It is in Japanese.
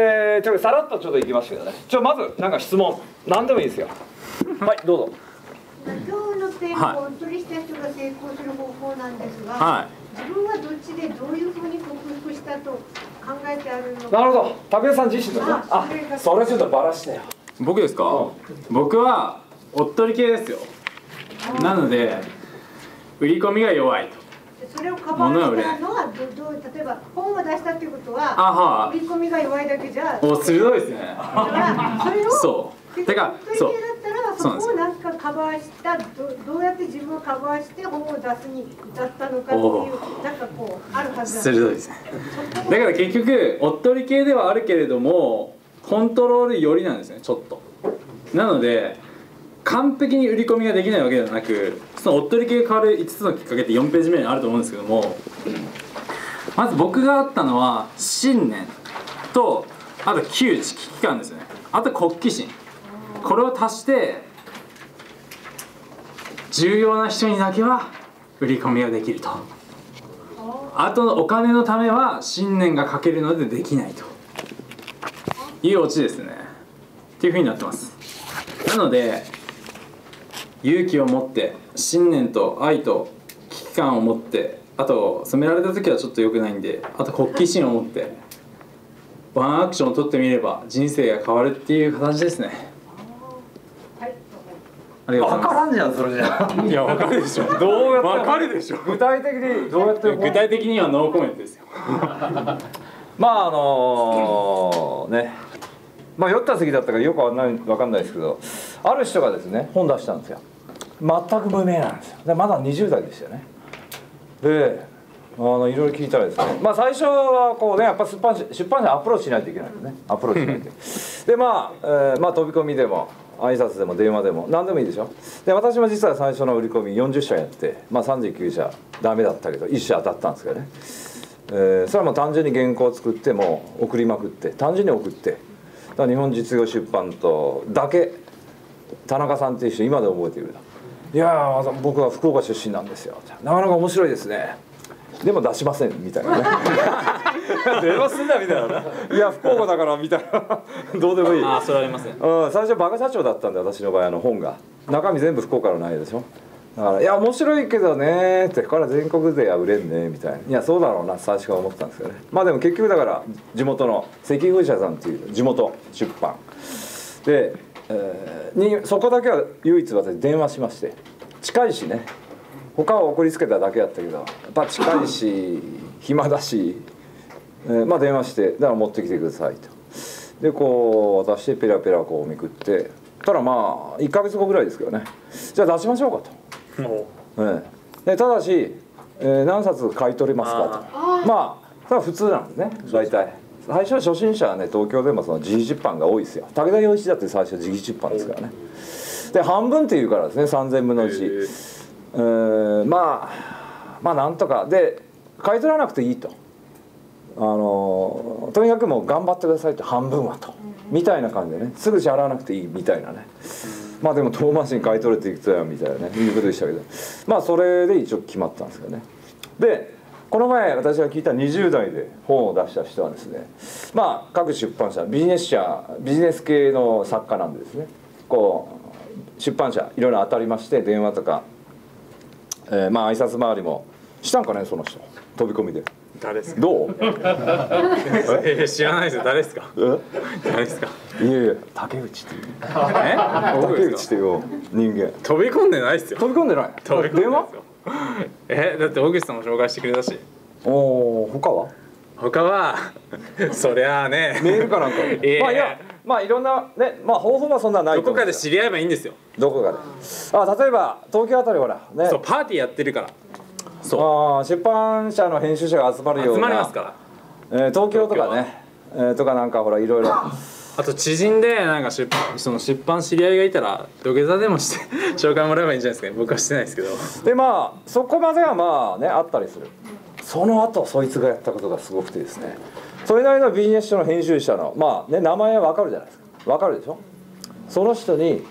えー、ちょっとさらっとちょっといきますけどね。ちょまずなんか質問。何でもいいですよ。はいどうぞ。今日のテーマは、お取りした人が成功する方法なんですが、はい。自分はどっちでどういうふうに克服したと考えてあるのか。なるほど。拓也さん自身ですねああそれがそれちょっとバラしてよ。僕ですか？僕はおっとり系ですよ。なので売り込みが弱いとそれをカバーしたのはどどう例えば本を出したっていうことは売り込みが弱いだけじゃお鋭いですね。だからそれをそう。てかそそう。うだったらそこをなんかカバーしたどどうやって自分をカバーして本を出すに至ったのかっていうおなんかこうあるはずだ鋭いですね。だから結局おっとり系ではあるけれどもコントロール寄りなんですねちょっと。なので完璧に売り込みができないわけではなくそのおっとり系が変わる5つのきっかけって4ページ目にあると思うんですけどもまず僕があったのは信念とあと窮地危機感ですね。あと国旗心。これを足して重要な人にだけは売り込みができると。あとのお金のためは信念が欠けるのでできないと。いうオチですね。っていうふうになってます。なので勇気を持って信念と愛と危機感を持ってあと責められた時はちょっと良くないんであと国旗心を持ってワンアクションを取ってみれば人生が変わるっていう形ですね。はいありがとう分かございらんじゃんそれじゃ。ますいや分かるでしょ。どうやって分かるでしょ。具体的にどうやって具体的にはノーコメントですよ。まああのねまあ酔った席だったからよくわかんないわかんないですけどある人がですね本出したんですよ。全く無名なんですよ。でまだ20代でしたよね。であのいろいろ聞いたらですねまあ最初はこうねやっぱ出版社出版社アプローチしないといけないんですね。アプローチしないと。でまあ、えーまあ飛び込みでも挨拶でも電話でも何でもいいでしょ。で私も実は最初の売り込み40社やってまあ39社ダメだったけど1社当たったんですけどね。えーそれはもう単純に原稿を作ってもう送りまくって単純に送って日本実業出版とだけ田中さんっていう人今でも覚えているいやー僕は福岡出身なんですよ。なかなか面白いですね。でも出しませんみたいなね。電話すんなみたいなね。いや福岡だからみたいな。どうでもいい。ああそれはありません。うん、最初バカ社長だったんで私の場合あの本が。中身全部福岡のないでしょだから「いや面白いけどね」って「これは全国では売れんね」みたいな「いやそうだろうな」最初から思ってたんですけどね。まあでも結局だから地元の関宮社さんっていう地元出版。で、えーにそこだけは唯一私電話しまして。近いしね。他は送りつけただけやったけどやっぱ近いし暇だし、えーまあ電話して「だから持ってきてください」と。でこう渡してペラペラこうめくって。たらまあ1ヶ月後ぐらいですけどね。じゃあ出しましょうかと、ええ。でただし、えー何冊買い取れますかと。まあそれは普通なんですね。大体。最初初心者はね東京でもその自費出版が多いですよ。武田洋一だって最初自費出版ですからね。で半分っていうからですね3000分の1、えーまあまあなんとか。で買い取らなくていいと。あのとにかくもう頑張ってくださいと。半分はと。みたいな感じでね。すぐ支払わなくていいみたいなねまあでも遠回しに買い取れていくとやみたいなね いうことでしたけど。まあそれで一応決まったんですけどね。でこの前私が聞いた20代で本を出した人はですねまあ各出版社ビジネス社ビジネス系の作家なんでですね。こう出版社いろいろ当たりまして電話とか、えーまあ挨拶回りもしたんかねその人飛び込みで。誰ですか？どう？え知らないですよ。誰ですか？え？誰ですか？いやいや竹内っていう。え？僕竹内っていう人間。飛び込んでないっすよ。飛び込んでない。飛び込んでないっすよ。えだって小口さんも紹介してくれたし。おお他は？他はそりゃあね。メールかなんか？まあいやまあいろんなねまあ方法はそんなないどこかで知り合えばいいんですよ。どこかで。あ例えば東京あたりほらね。そうパーティーやってるからそあー出版社の編集者が集まるう集ようなまりますか。らえー東京とかね。えーとかなんかほらいろいろ。あと知人でなんか出その出版知り合いがいたら土下座でもして 紹介もらえばいいんじゃないですかね。僕はしてないですけど。でまあそこまではまあねあったりする。その後そいつがやったことがすごくてですね。それなりのビジネス書の編集者のまあね名前はわかるじゃないですか。わかるでしょ？その人に